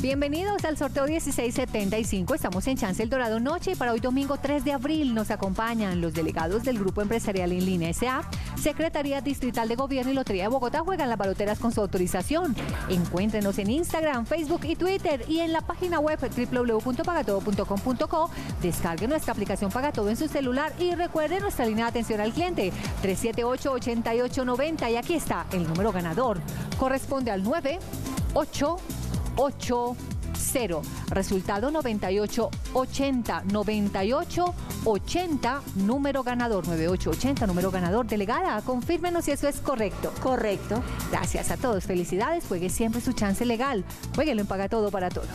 Bienvenidos al sorteo 1675. Estamos en Chance El Dorado Noche y para hoy domingo 3 de abril nos acompañan los delegados del Grupo Empresarial en Línea SA, Secretaría Distrital de Gobierno y Lotería de Bogotá juegan las baloteras con su autorización. Encuéntrenos en Instagram, Facebook y Twitter y en la página web www.pagatodo.com.co. Descargue nuestra aplicación Pagatodo en su celular y recuerde nuestra línea de atención al cliente 378-8890 y aquí está el número ganador. Corresponde al 98 80. Resultado 9880. 9880, número ganador. 9880, número ganador. Delegada, confírmenos si eso es correcto. Correcto. Gracias a todos. Felicidades. Juegue siempre su chance legal. Jueguelo en Paga Todo para Todo.